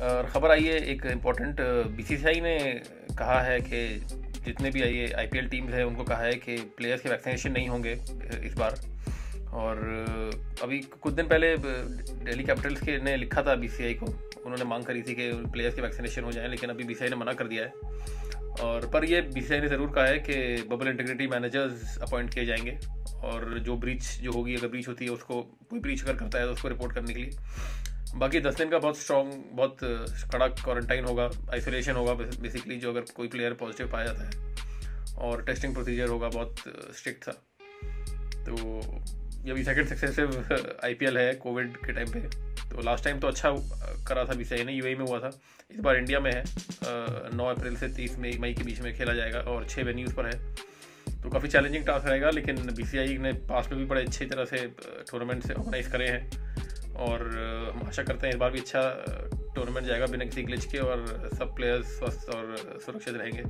और ख़बर आई है, एक इम्पोर्टेंट बीसीसीआई ने कहा है कि जितने भी ये आईपीएल टीम्स हैं, उनको कहा है कि प्लेयर्स के वैक्सीनेशन नहीं होंगे इस बार। और अभी कुछ दिन पहले दिल्ली कैपिटल्स के ने लिखा था बीसीआई को। उन्होंने मांग करी थी कि प्लेयर्स के वैक्सीनेशन हो जाएँ, लेकिन अभी बीसीआई ने मना कर दिया है। और, पर ये बीसीआई ने ज़रूर कहा है कि बबल इंटीग्रिटी मैनेजर्स अपॉइंट किए जाएँगे। और जो ब्रीच जो होगी, अगर ब्रीच होती है, उसको कोई ब्रीच अगर करता है तो उसको रिपोर्ट करने के लिए। बाकी दस दिन का बहुत स्ट्रॉन्ग बहुत कड़ा क्वारंटाइन होगा आइसोलेशन होगा बेसिकली जो अगर कोई प्लेयर पॉजिटिव पाया जाता है, और टेस्टिंग प्रोसीजर होगा बहुत स्ट्रिक्ट था। तो ये अभी सेकेंड सक्सेसिव आईपीएल है कोविड के टाइम पे। तो लास्ट टाइम तो अच्छा करा था बीसीआई ने यूएई में हुआ था। इस बार इंडिया में है। नौ अप्रैल से तीस मई मई के बीच में खेला जाएगा, और छः वेन्यूज़ पर है। तो काफ़ी चैलेंजिंग टास्क रहेगा, लेकिन बी ने पास में भी बड़े अच्छी तरह से टूर्नामेंट से ऑर्गेनाइज करे हैं। और हम आशा करते हैं इस बार भी अच्छा टूर्नामेंट जाएगा बिना किसी ग्लिच के और सब प्लेयर्स स्वस्थ और सुरक्षित रहेंगे।